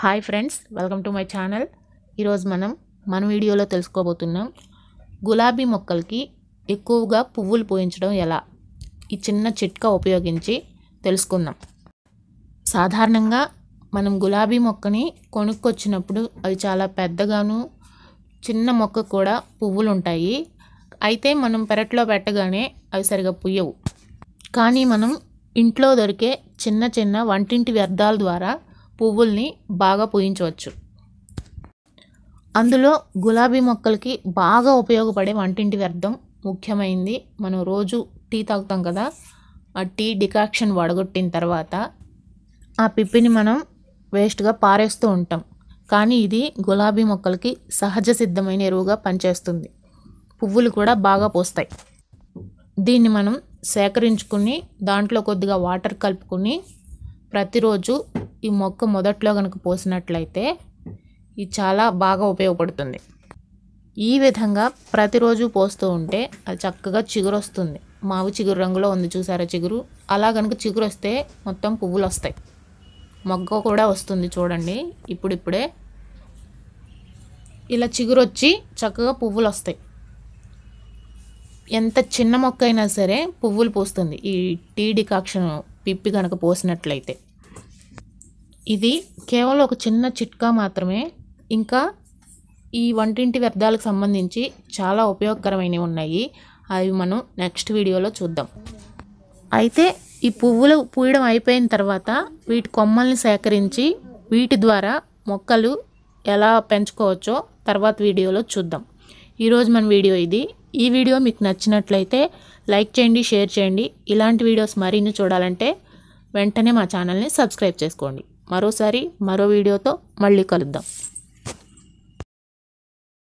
Hi friends welcome to my channel. ఈరోజు మనం మన వీడియోలో తెలుసుకోబోతున్నాం గులాబీ మొక్కలకి ఎక్కువగా పువ్వులు పూయించడం ఎలా? ఈ చిన్న చిట్కా ఉపయోగించి తెలుసుకుందాం. సాధారణంగా మనం గులాబీ మొక్కని కొనుక్కొచ్చినప్పుడు అవి చాలా పెద్దగాను చిన్న మొక్క కూడా పువ్వులు ఉంటాయి. అయితే మనం పెరట్లో పెట్టగానే అవి సరిగా పుయ్యవు. కానీ మనం ఇంట్లో దొరికే చిన్న చిన్న వంటింటి వ్యర్థాల ద్వారా పువ్వుల్ని బాగా పూయించవచ్చు. అందులో గులాబీ మొక్కలకి బాగా ఉపయోగపడే వంటింటి వ్యర్థం ముఖ్యమైంది. మనం రోజు టీ తాగుతాం కదా ఆ టీ డికాక్షన్ వడగొట్టిన తర్వాత ఆ పిప్పిని మనం వేస్ట్గా పారేస్తూ ఉంటాం. కానీ ఇది గులాబీ మొక్కలకి సహజ సిద్ధమైన ఎరువుగా పనిచేస్తుంది. పువ్వులు కూడా బాగా పూస్తాయి. దీన్ని మనం సేకరించుకుని దాంట్లో కొద్దిగా వాటర్ కలుపుకొని ప్రతిరోజు ఈ మొక్క మొదట్లో కనుక పోసినట్లయితే ఇది చాలా బాగా ఉపయోగపడుతుంది. ఈ విధంగా ప్రతిరోజు పోస్తూ ఉంటే అది చక్కగా చిగురు వస్తుంది మావి చిగురు రంగులో ఉంది చూసారా చిగురు? అలా కనుక చిగురు వస్తే మొత్తం పువ్వులు వస్తాయి మొగ్గ కూడా వస్తుంది చూడండి. ఇప్పుడిప్పుడే ఇలా చిగురు వచ్చి చక్కగా పువ్వులు వస్తాయి ఎంత చిన్న మొక్క అయినా సరే పువ్వులు పూస్తుంది. ఈ టీ డికాక్షన్ పిప్పి కనుక పోసినట్లయితే. ఇది కేవలం ఒక చిన్న చిట్కా మాత్రమే. ఇంకా ఈ వంటింటి వ్యర్థాలకు సంబంధించి చాలా ఉపయోగకరమైనవి ఉన్నాయి. అవి మనం నెక్స్ట్ వీడియోలో చూద్దాం. అయితే ఈ పువ్వులు పూయడం అయిపోయిన తర్వాత వీటి కొమ్మల్ని సేకరించి వీటి ద్వారా మొక్కలు ఎలా పెంచుకోవచ్చో తర్వాత వీడియోలో చూద్దాం. ఈరోజు మన వీడియో ఇది. ఈ వీడియో మీకు నచ్చినట్లయితే లైక్ చేయండి షేర్ చేయండి. ఇలాంటి వీడియోస్ మరిన్ని చూడాలంటే వెంటనే మా ఛానల్ని సబ్స్క్రైబ్ చేసుకోండి. మరోసారి మరో వీడియోతో మళ్ళీ కలుద్దాం.